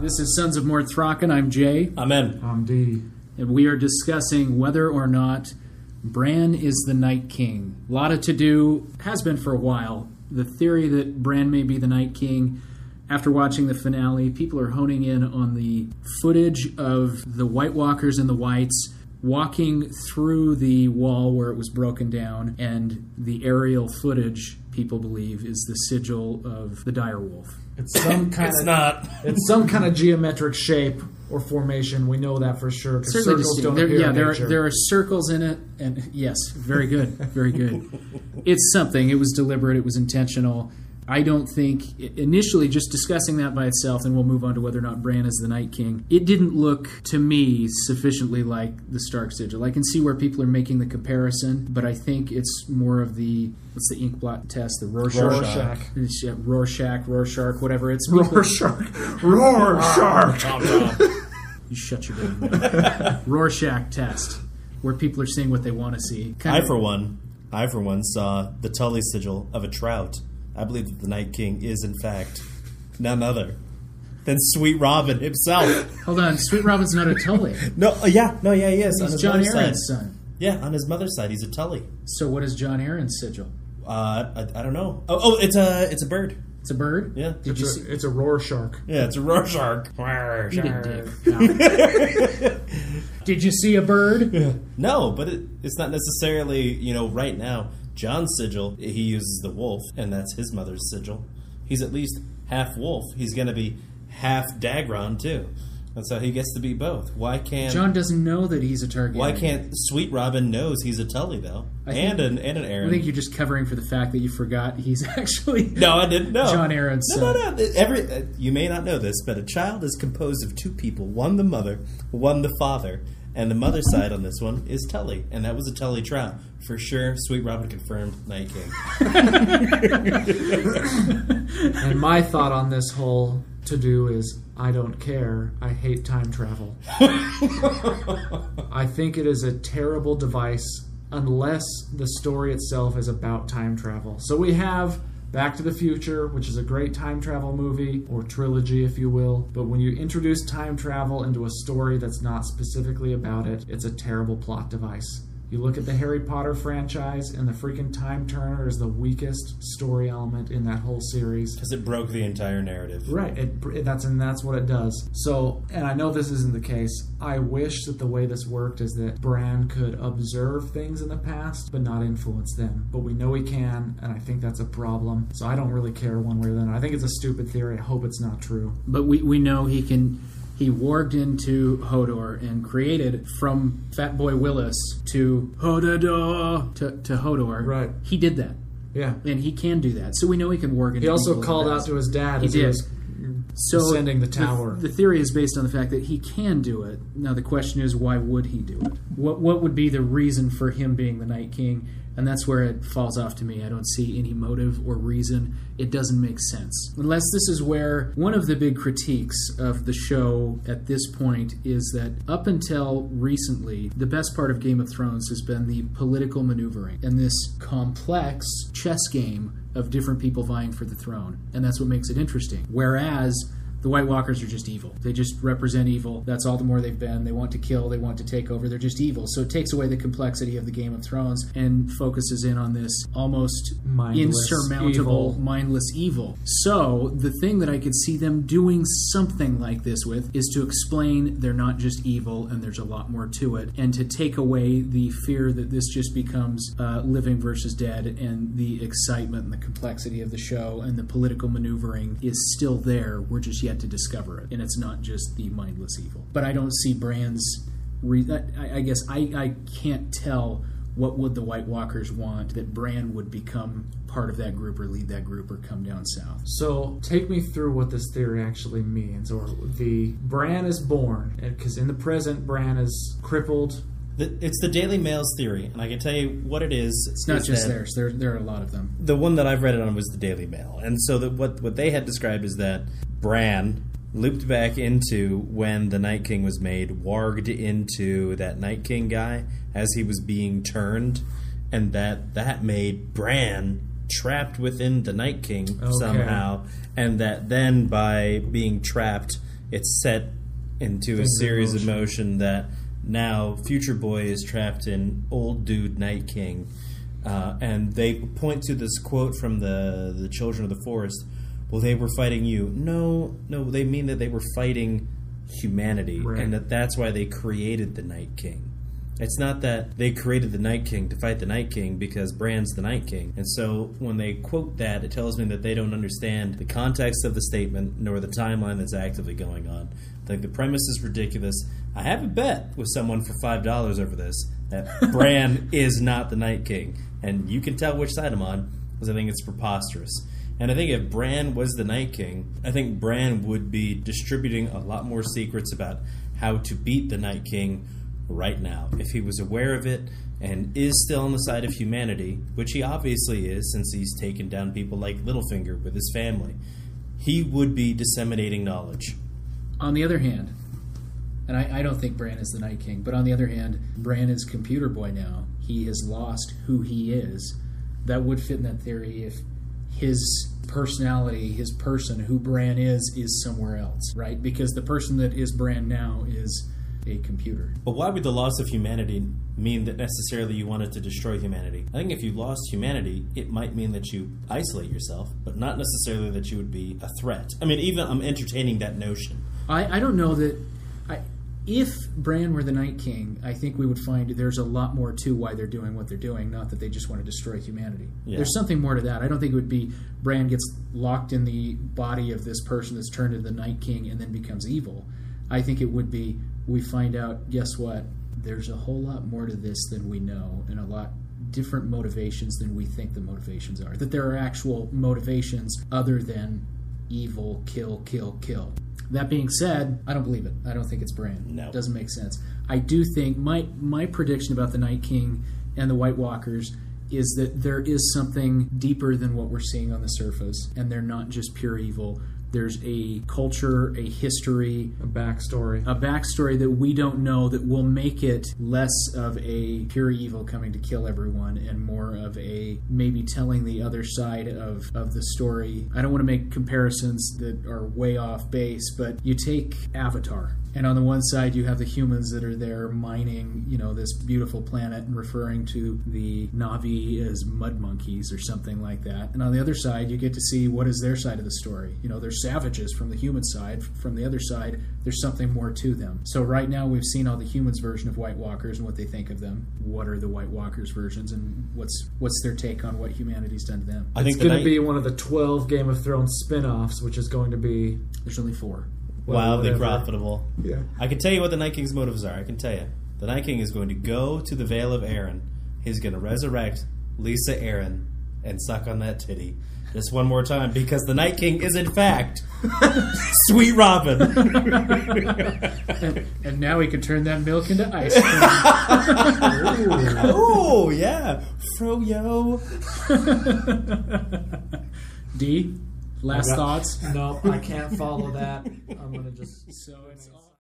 This is Sons of Mort Thraken. I'm Jay, Amen. I'm D. and we are discussing whether or not Bran is the Night King. A lot of to do has been for a while. The theory that Bran may be the Night King. After watching the finale, people are honing in on the footage of the White Walkers and the Whites walking through the wall where it was broken down, and the aerial footage people believe is the sigil of the direwolf. It's some kind It's of not. it's some kind of geometric shape or formation. We know that for sure. 'cause Certainly circles don't There, appear yeah, in there are, there are circles in it, and yes, very good, very good. it's something. It was deliberate. It was intentional. I don't think initially just discussing that by itself, and we'll move on to whether or not Bran is the Night King. It didn't look to me sufficiently like the Stark sigil. I can see where people are making the comparison, but I think it's more of the what's the ink blot test, the Rorschach, Rorschach. It's, yeah, Rorschach, Rorschach, whatever. It's people- Rorschach. Rorschach. Tom, Tom. You shut your damn mouth. Rorschach test, where people are seeing what they want to see. Kind I, of- for one, I for one saw the Tully sigil of a trout. I believe that the Night King is, in fact, none other than Sweet Robin himself. Hold on, Sweet Robin's not a Tully. no, uh, yeah, no, yeah, he is. on He's his Jon mother's Arryn's side. son. Yeah, on his mother's side, he's a Tully. So what is Jon Arryn's sigil? Uh, I, I don't know. Oh, oh, it's a, it's a bird. It's a bird. Yeah. Did you It's see? a, it's a Rorschach. Yeah, it's a Rorschach. shark. didn't, No. Did you see a bird? No, but it, it's not necessarily, you know, right now. Jon's sigil, he uses the wolf, and that's his mother's sigil. He's at least half wolf. He's going to be half Dagron, too. And so he gets to be both. Why can't Jon doesn't know that he's a Targaryen. Why can't Sweet Robin knows he's a Tully, though? I think- and an and an Arryn. I think you're just covering for the fact that you forgot he's actually no, I didn't know. Jon Arryn's No, son. no, no. Every uh, you may not know this, but a child is composed of two people: one the mother, one the father. And the mother side on this one is Tully, and that was a Tully trout for sure. Sweet Robin confirmed Night King. And my thought on this whole to do is I don't care. I hate time travel. I think it is a terrible device unless the story itself is about time travel. So we have Back to the Future, which is a great time travel movie, or trilogy, if you will. But when you introduce time travel into a story that's not specifically about it, it's a terrible plot device. You look at the Harry Potter franchise, and the freaking Time Turner is the weakest story element in that whole series. Because it broke the entire narrative. Right. It, it- that's and that's what it does. So, and I know this isn't the case. I wish that the way this worked is that Bran could observe things in the past, but not influence them. But we know he can, and I think that's a problem. So I don't really care one way or the other. I think it's a stupid theory. I hope it's not true. But we, we know he can. He warged into Hodor and created from Fat Boy Wylis to Hodor to, to Hodor. Right. He did that, Yeah. and he can do that. So we know he can warg into. He also the called out to his dad He as he did. was so ascending the tower. The, theory is based on the fact that he can do it. Now the question is, why would he do it? What what would be the reason for him being the Night King? And that's where it falls off to me. I don't see any motive or reason. It doesn't make sense. Unless this is where one of the big critiques of the show at this point is that up until recently, the best part of Game of Thrones has been the political maneuvering and this complex chess game of different people vying for the throne. And that's what makes it interesting. Whereas the White Walkers are just evil. They just represent evil. That's all the more they've been. They want to kill, they want to take over. They're just evil. So it takes away the complexity of the Game of Thrones and focuses in on this almost Mindless insurmountable, evil. mindless evil. So the thing that I could see them doing something like this with is to explain they're not just evil and there's a lot more to it, and to take away the fear that this just becomes uh, living versus dead, and the excitement and the complexity of the show and the political maneuvering is still there. We're just yet to discover it, and it's not just the mindless evil. But I don't see Brand's. Re- I, I guess I, I can't tell what would the White Walkers want that Bran would become part of that group or lead that group or come down south. So take me through what this theory actually means, or the Bran is born, because in the present Bran is crippled. The, it's the Daily Mail's theory, and I can tell you what it is. It's not just theirs. There, there are a lot of them. the one that I've read it on was the Daily Mail, and so that what what they had described is that Bran looped back into when the Night King was made, warged into that Night King guy as he was being turned, and that that made Bran trapped within the Night King Okay. somehow, and that then by being trapped it's set into a series of motion. motion that now Future Boy is trapped in old dude Night King, uh, and they point to this quote from the the Children of the Forest. Well, they were fighting you. No, no, they mean that they were fighting humanity, Right. and that that's why they created the Night King. It's not that they created the Night King to fight the Night King because Bran's the Night King. And so when they quote that, it tells me that they don't understand the context of the statement nor the timeline that's actively going on. I think the premise is ridiculous. I have a bet with someone for $5 over this that Bran is not the Night King. And you can tell which side I'm on because I think it's preposterous. And I think if Bran was the Night King, I think Bran would be distributing a lot more secrets about how to beat the Night King right now. If he was aware of it and is still on the side of humanity, which he obviously is since he's taken down people like Littlefinger with his family, he would be disseminating knowledge. On the other hand, and I, I don't think Bran is the Night King, but on the other hand, Bran is computer boy now. He has lost who he is. That would fit in that theory if his personality, his person, who Bran is, is somewhere else, right? Because the person that is Bran now is a computer. But why would the loss of humanity mean that necessarily you wanted to destroy humanity? I think if you lost humanity, it might mean that you isolate yourself, but not necessarily that you would be a threat. I mean, even I'm entertaining that notion. I, I don't know that. If Bran were the Night King, I think we would find there's a lot more to why they're doing what they're doing, not that they just want to destroy humanity. Yeah. There's something more to that. I don't think it would be Bran gets locked in the body of this person that's turned into the Night King and then becomes evil. I think it would be we find out, guess what? There's a whole lot more to this than we know, and a lot different motivations than we think the motivations are. That there are actual motivations other than evil, kill, kill, kill. That being said, I don't believe it. I don't think it's Bran. No. It doesn't make sense. I do think my my prediction about the Night King and the White Walkers is that there is something deeper than what we're seeing on the surface, and they're not just pure evil. There's a culture, a history, A backstory. a backstory that we don't know that will make it less of a pure evil coming to kill everyone and more of a maybe telling the other side of, of the story. I don't want to make comparisons that are way off base, but you take Avatar. And on the one side, you have the humans that are there mining, you know, this beautiful planet and referring to the Na'vi as mud monkeys or something like that. And on the other side, you get to see what is their side of the story. You know, they're savages from the human side. From the other side, there's something more to them. So right now, we've seen all the humans' version of White Walkers and what they think of them. What are the White Walkers' versions, and what's what's their take on what humanity's done to them? I think It's going to be one of the 12 Game of Thrones spin offs, which is going to be. There's only four. Well, wildly whatever. profitable. Yeah. I can tell you what the Night King's motives are. I can tell you. The Night King is going to go to the Vale of Arryn. He's going to resurrect Lysa Arryn and suck on that titty just one more time because the Night King is, in fact, Sweet Robin. And, and now we can turn that milk into ice cream. oh, yeah. Froyo. D, last got- thoughts. No, I can't follow that. I'm going to just. So it's all.